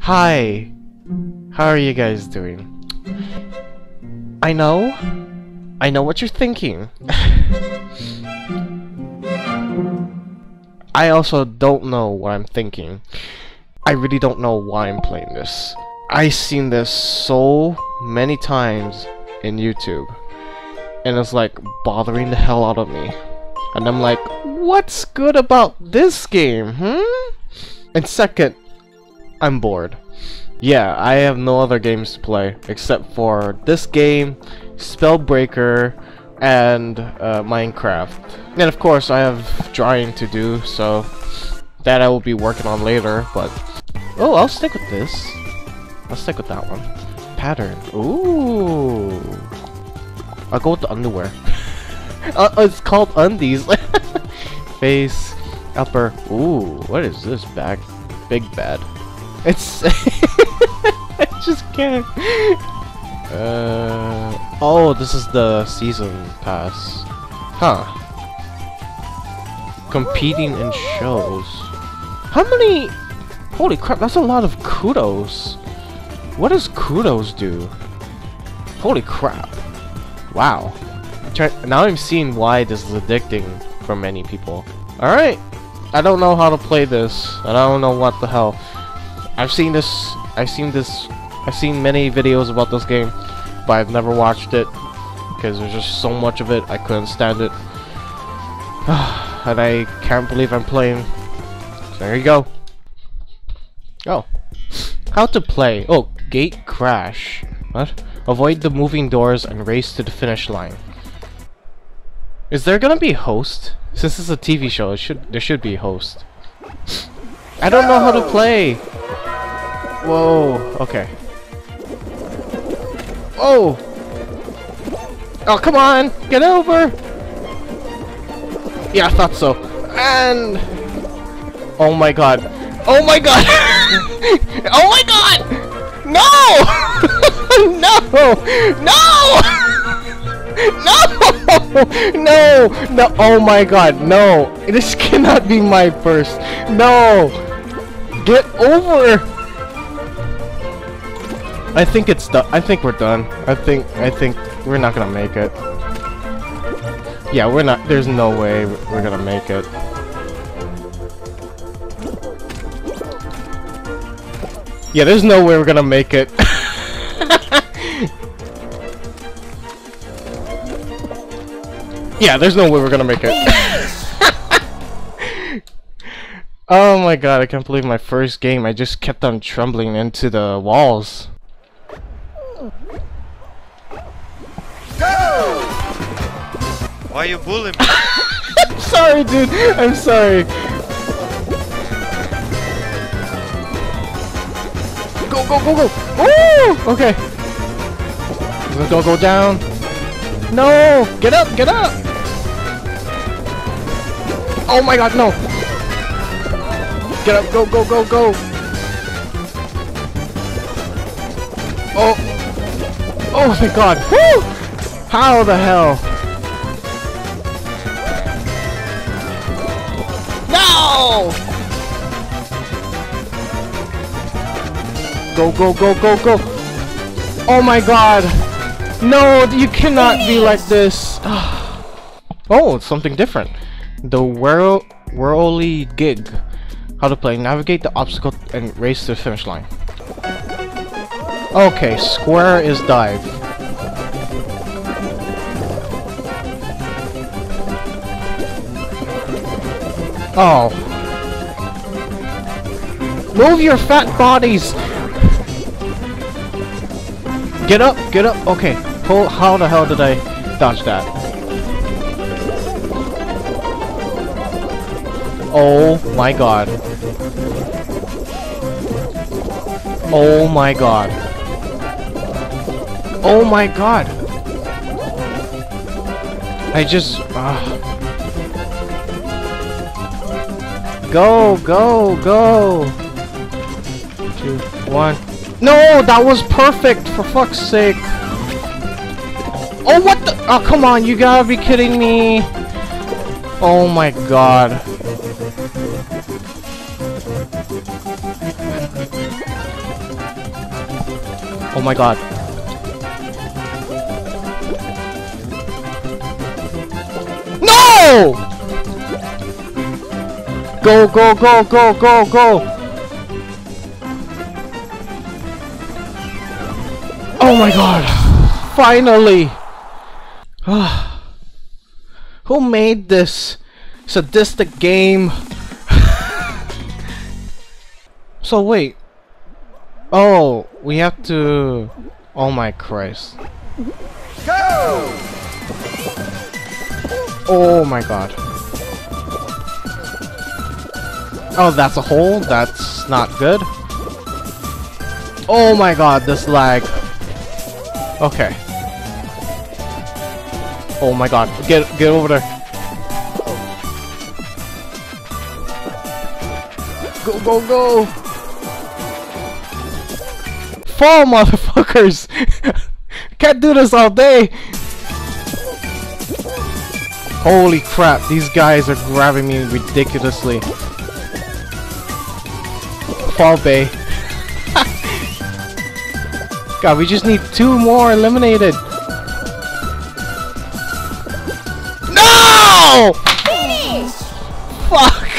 Hi. How are you guys doing? I know. I know what you're thinking. I also don't know what I'm thinking. I really don't know why I'm playing this. I've seen this so many times in YouTube. And it's like bothering the hell out of me. And I'm like, what's good about this game, hmm? And second, I'm bored. Yeah, I have no other games to play except for this game, Spellbreaker, and uh, Minecraft. And of course, I have drawing to do, so that I will be working on later, but... Oh, I'll stick with this. I'll stick with that one. Pattern. Ooh. I'll go with the underwear. uh, it's called undies. Face, upper. Ooh, what is this bag? Big bad. It's. I just can't. Uh. Oh, this is the season pass. Huh. Competing in shows. How many? Holy crap! That's a lot of kudos. What does kudos do? Holy crap! Wow. Now I'm seeing why this is addicting for many people. Alright. I don't know how to play this. And I don't know what the hell. I've seen this. I've seen this. I've seen many videos about this game. But I've never watched it. Because there's just so much of it. I couldn't stand it. and I can't believe I'm playing. So there you go. Oh. How to play. Oh, gate crash. What? Avoid the moving doors and race to the finish line. Is there gonna be a host? Since it's a TV show, it should there should be a host. I don't know how to play. Whoa. Okay. Oh. Oh, come on. Get over. Yeah, I thought so. And Oh my god. Oh my god. oh my god. No! no! No! no! no! No! Oh my god, no! This cannot be my first. No! Get over! I think it's done. I think we're done. I think I think we're not gonna make it. Yeah, we're not. There's no way we're gonna make it. Yeah, there's no way we're gonna make it. Yeah, there's no way we're gonna make it. oh my god, I can't believe my first game, I just kept on trembling into the walls. Go! Why you bullying me? I'm sorry, dude. I'm sorry. Go, go, go, go! Ooh! Okay. Don't go down. No! Get up! Get up! Oh my god, no! Get up, go, go, go, go! Oh! Oh my god! Woo! How the hell? No! Go, go, go, go, go! Oh my god! No, you cannot be like this! oh, it's something different. The whirl whirly gig. How to play. Navigate the obstacle and race to the finish line. Okay, square is dive. Oh. Move your fat bodies! Get up, get up. Okay, Pull, how the hell did I dodge that? Oh my god. Oh my god. Oh my god. I just... Uh. Go, go, go. Two, one. No, that was perfect, for fuck's sake. Oh, what the? Oh, come on, you gotta be kidding me. Oh my god. Oh my god. No! Go, go, go, go, go, go! Oh my god! Finally! Ah. Who made this sadistic game? so wait. Oh, we have to... Oh my Christ. Go! Oh my god. Oh, that's a hole? That's not good. Oh my god, this lag. Okay. Oh my god, get get over there. Go go go! Fall motherfuckers! Can't do this all day! Holy crap, these guys are grabbing me ridiculously. Fall Bay. God, we just need two more eliminated. No! Finish! Fuck!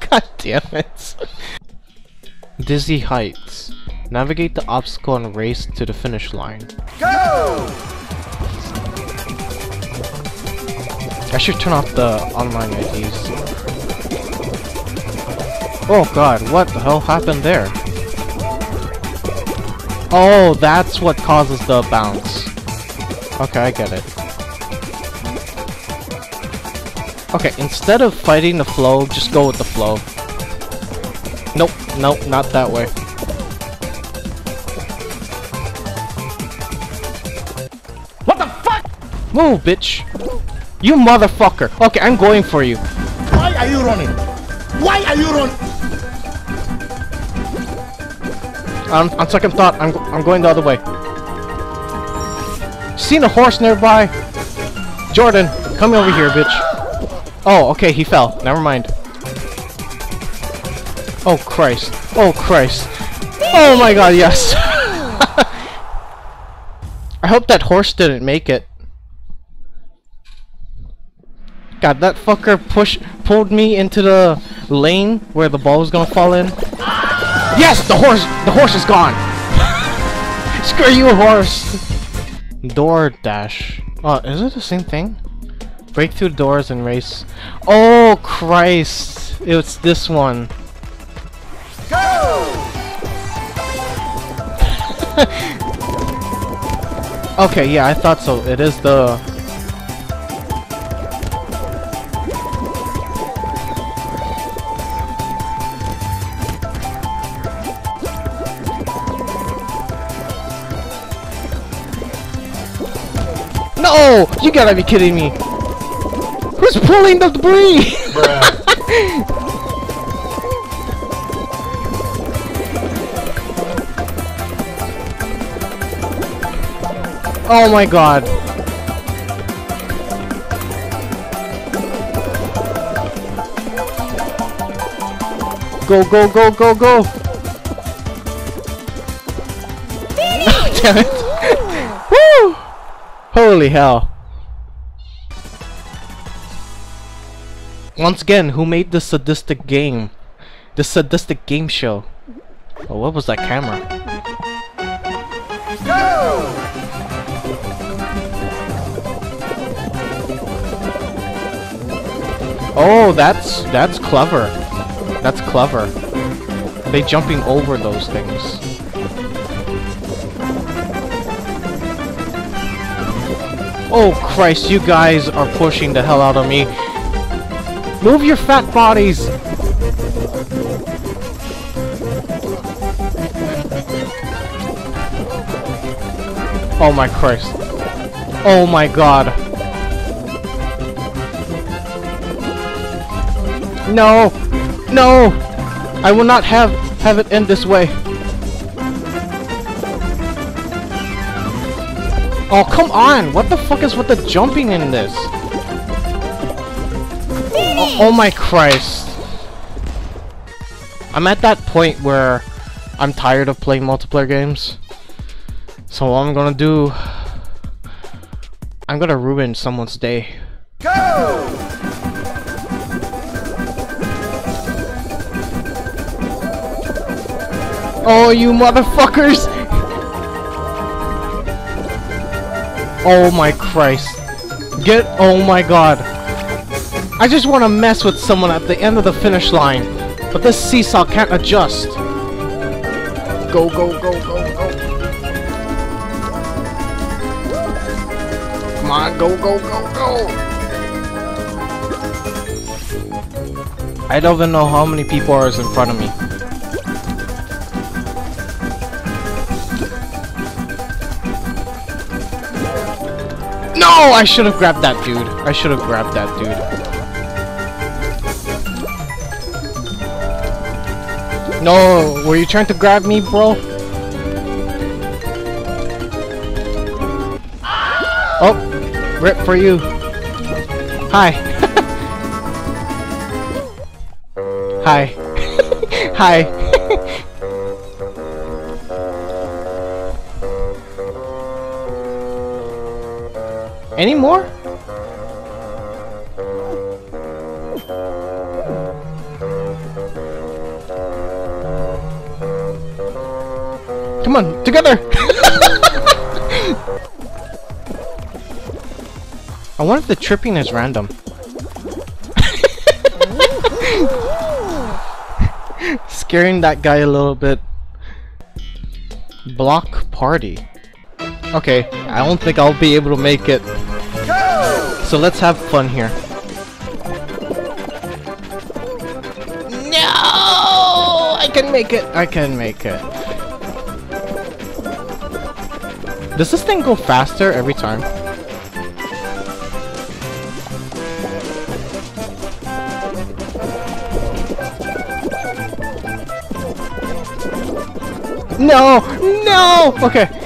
God damn it. Dizzy Heights. Navigate the obstacle and race to the finish line. Go! I should turn off the online IDs. Oh god, what the hell happened there? Oh, that's what causes the bounce. Okay, I get it. Okay, instead of fighting the flow, just go with the flow. Nope, nope, not that way. What the fuck? Move, bitch! You motherfucker! Okay, I'm going for you. Why are you running? Why are you running? On second thought, I'm I'm going the other way. Seen a horse nearby? Jordan, come over here, bitch. Oh, okay, he fell. Never mind. Oh Christ! Oh Christ! Oh my God! Yes. I hope that horse didn't make it. God, that fucker push pulled me into the lane where the ball was gonna fall in. Yes, the horse, the horse is gone. Screw you, horse. Door dash. Oh, is it the same thing? Break through doors and race. Oh Christ! It's this one. Go! okay, yeah, I thought so. It is the No! You gotta be kidding me! Who's pulling the debris? oh my god. Go, go, go, go, go! Damn it! Holy hell. Once again, who made this sadistic game? This sadistic game show? Oh, what was that camera? Go! Oh, that's that's clever. That's clever. They jumping over those things. Oh Christ, you guys are pushing the hell out of me. Move your fat bodies! Oh my Christ. Oh my god. No! No! I will not have have it end this way. Oh, come on! What the fuck is with the jumping in this? Oh, oh, my Christ. I'm at that point where I'm tired of playing multiplayer games. So what I'm gonna do... I'm gonna ruin someone's day. Go! Oh, you motherfuckers! Oh my Christ. Get- oh my god. I just want to mess with someone at the end of the finish line, but this seesaw can't adjust. Go, go, go, go, go. Come on, go, go, go, go! I don't even know how many people are in front of me. No! I should have grabbed that dude. I should have grabbed that dude. No, were you trying to grab me, bro? Oh, rip for you. Hi. Hi. Hi. Any more? Come on, together! I wonder if the tripping is random. Scaring that guy a little bit. Block party. Okay, I don't think I'll be able to make it. So let's have fun here. No! I can make it! I can make it. Does this thing go faster every time? No! No! Okay.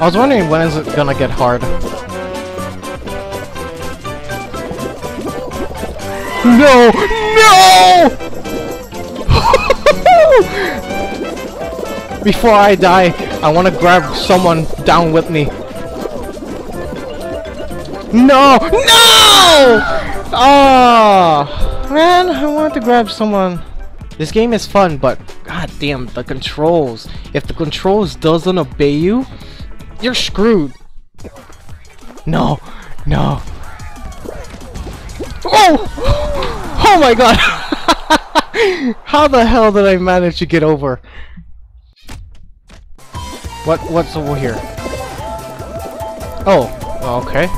I was wondering when is it gonna get hard. No! No! Before I die, I want to grab someone down with me. No! No! Oh, man, I want to grab someone. This game is fun, but god damn, the controls. If the controls doesn't obey you, you're screwed. No, no. Oh! Oh my god! How the hell did I manage to get over? What? What's over here? Oh, okay.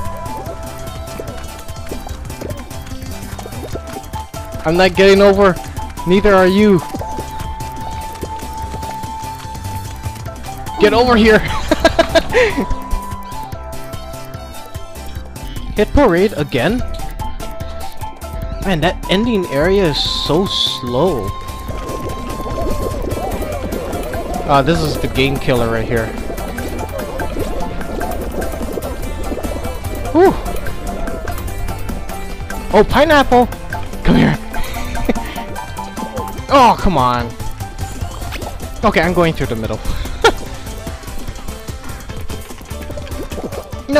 I'm not getting over. Neither are you. Get over here! Hit parade again? Man, that ending area is so slow. Ah, this is the game killer right here. Whew! Oh, pineapple! Come here! oh, come on! Okay, I'm going through the middle.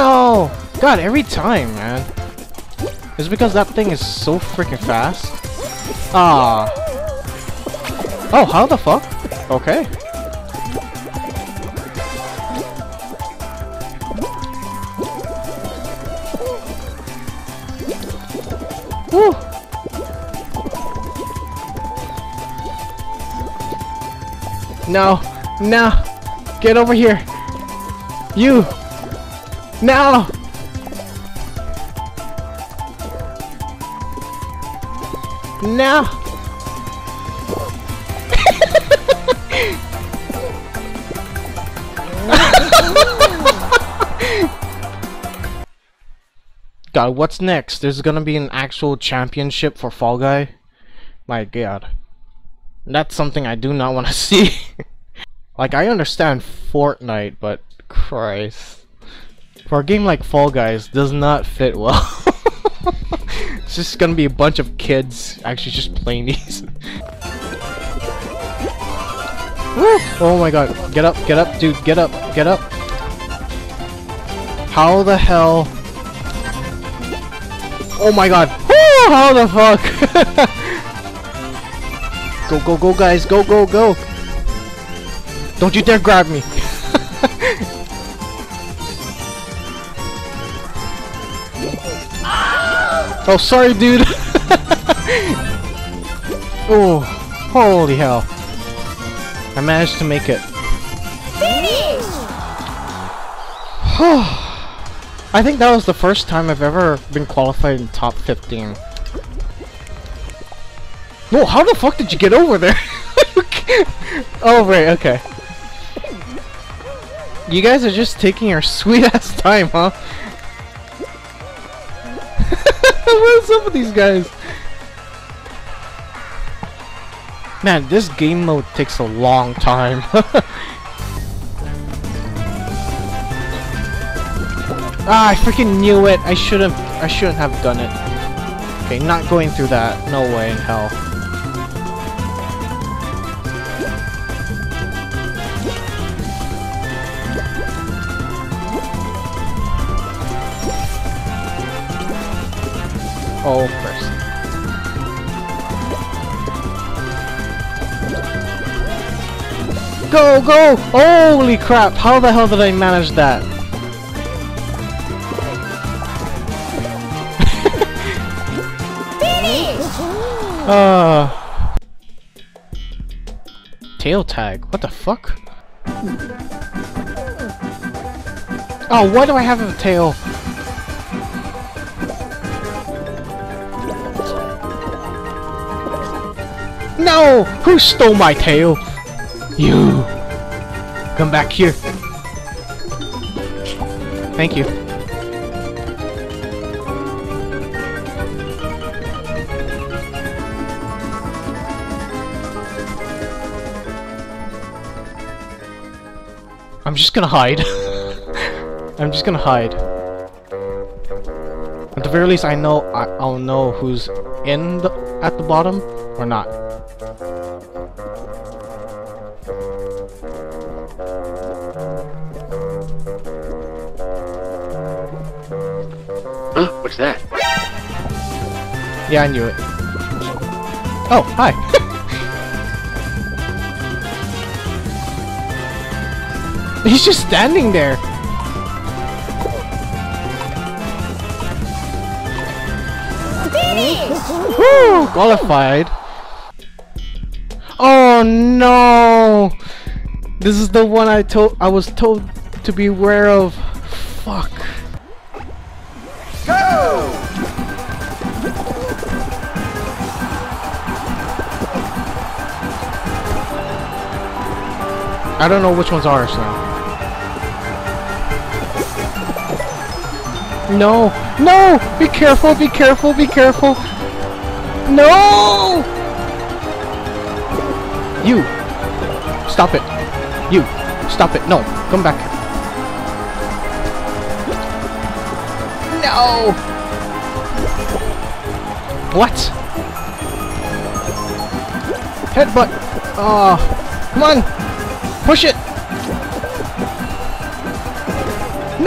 No! God, every time, man. It's because that thing is so freaking fast. Ah. Oh, how the fuck? Okay. Woo! No! No! Get over here! You! No! No! God, what's next? There's gonna be an actual championship for Fall Guy? My god. That's something I do not want to see. like, I understand Fortnite, but Christ. For a game like Fall Guys, does not fit well. it's just gonna be a bunch of kids actually just playing these. Oh my god. Get up, get up, dude. Get up, get up. How the hell? Oh my god. Woo! How the fuck? go, go, go, guys. Go, go, go. Don't you dare grab me. Oh, sorry, dude. oh, holy hell. I managed to make it. I think that was the first time I've ever been qualified in top 15. Whoa, how the fuck did you get over there? oh, right, okay. You guys are just taking your sweet ass time, huh? What's up with these guys? Man, this game mode takes a long time. ah, I freaking knew it. I shouldn't. I shouldn't have done it. Okay, not going through that. No way in hell. Oh, Christ. Go, go! Holy crap! How the hell did I manage that? uh Tail tag. What the fuck? Oh, why do I have a tail? No! Who stole my tail? You! Come back here. Thank you. I'm just gonna hide. I'm just gonna hide. At the very least, I know I, I'll know who's in the at the bottom or not. Yeah, I knew it. Oh, hi. He's just standing there. Woo! Qualified. Oh no! This is the one I told I was told to be aware of. Fuck. I don't know which one's ours now. No! No! Be careful, be careful, be careful! No! You! Stop it! You! Stop it! No! Come back! No! What? Headbutt! Oh! Come on!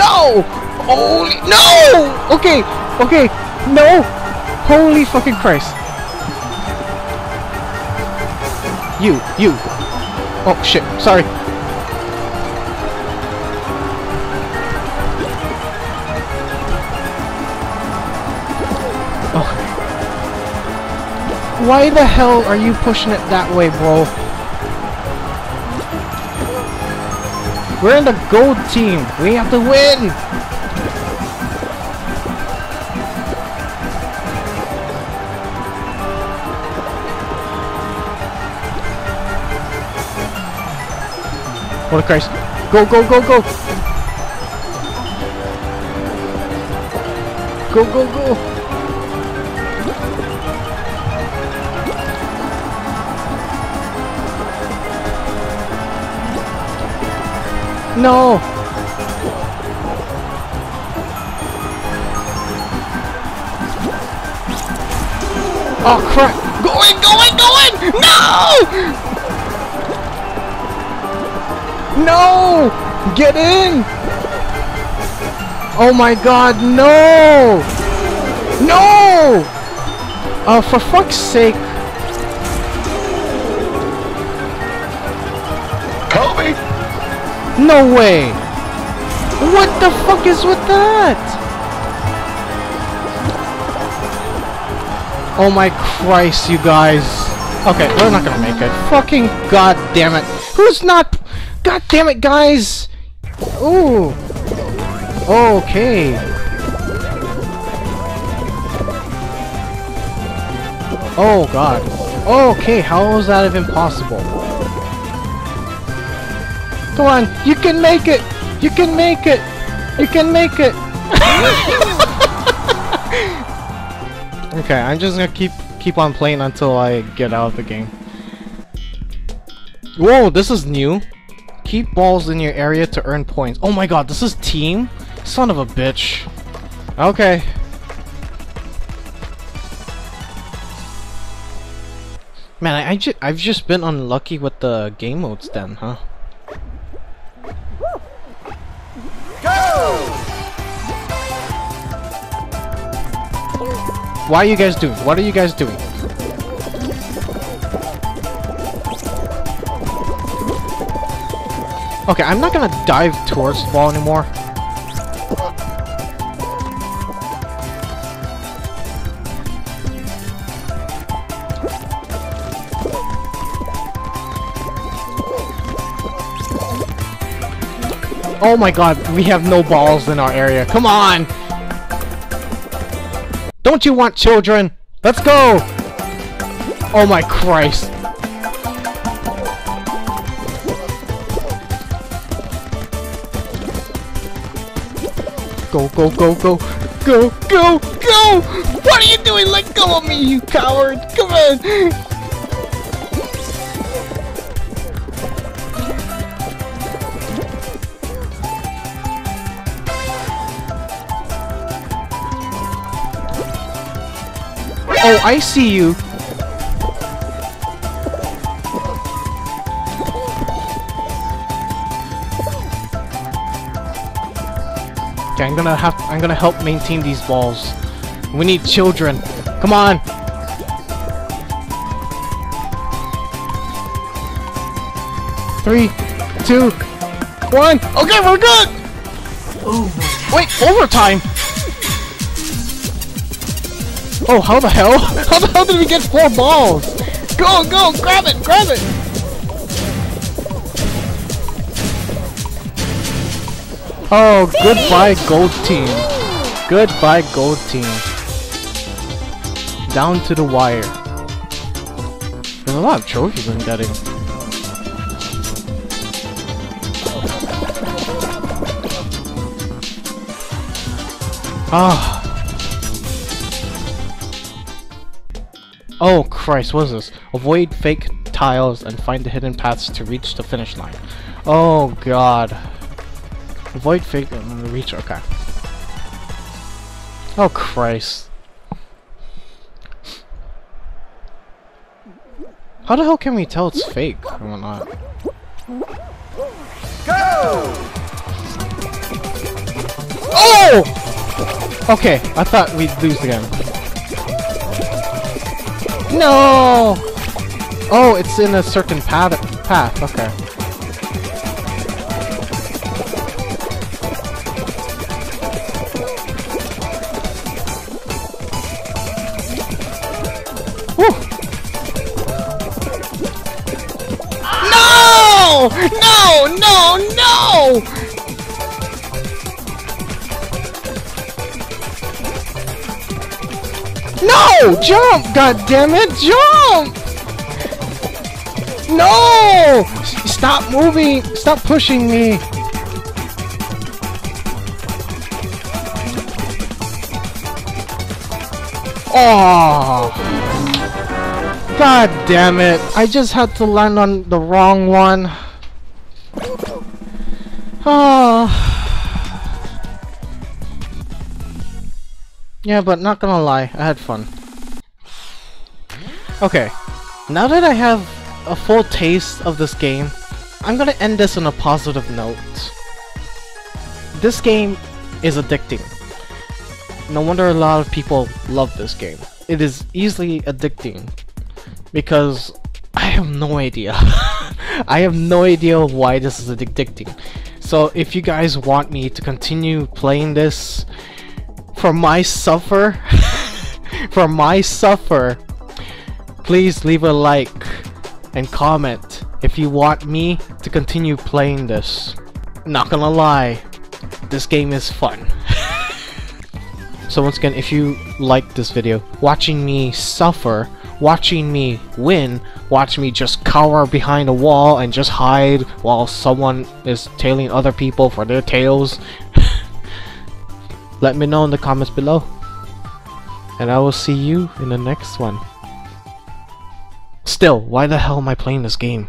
No! Holy no! Okay, okay, no! Holy fucking Christ! You, you! Oh shit! Sorry. Why the hell are you pushing it that way, bro? We're in the gold team. We have to win. A Christ. Go, go, go, go. Go, go, go. No! Oh crap! Go in, go in, go in! No! No! Get in! Oh my god, no! No! Oh, for fuck's sake. No way! What the fuck is with that? Oh my Christ, you guys. Okay, we're not gonna make it. Fucking god damn it. Who's not? God damn it, guys! Ooh. Okay. Oh god. Okay, how is that even possible? Come on, you can make it! You can make it! You can make it! okay, I'm just gonna keep keep on playing until I get out of the game. Whoa, this is new. Keep balls in your area to earn points. Oh my god, this is team? Son of a bitch. Okay. Man, I, I ju I've just been unlucky with the game modes then, huh? Why are you guys doing? What are you guys doing? Okay, I'm not gonna dive towards the ball anymore. Oh my god, we have no balls in our area. Come on! Don't you want children? Let's go! Oh my Christ. Go, go, go, go. Go, go, go! What are you doing? Let go of me, you coward! Come on! Oh, I see you. Okay, I'm gonna have I'm gonna help maintain these balls. We need children. Come on. Three, two, one. Okay, we're good. Wait, overtime. Oh, how the hell? How the hell did we get four balls? Go, go, grab it, grab it! Oh, goodbye, gold team. Goodbye, gold team. Down to the wire. There's a lot of trophies I'm getting. Ah. Oh Christ, what is this? Avoid fake tiles and find the hidden paths to reach the finish line. Oh god. Avoid fake uh, reach okay. Oh Christ. How the hell can we tell it's fake or not? Go! Oh! Okay, I thought we'd lose again. No! Oh, it's in a certain path. Path. Okay. Woo! No! No! No! No! Jump! God damn it! Jump! No! Stop moving! Stop pushing me! Oh! God damn it! I just had to land on the wrong one. Oh. Yeah, but not gonna lie, I had fun. Okay, now that I have a full taste of this game, I'm gonna end this on a positive note. This game is addicting. No wonder a lot of people love this game. It is easily addicting because I have no idea. I have no idea why this is addicting. So if you guys want me to continue playing this for my suffer, for my suffer, please leave a like and comment if you want me to continue playing this. Not gonna lie, this game is fun. so once again, if you like this video, watching me suffer, watching me win, watch me just cower behind a wall and just hide while someone is tailing other people for their tails, let me know in the comments below. And I will see you in the next one. Still, why the hell am I playing this game?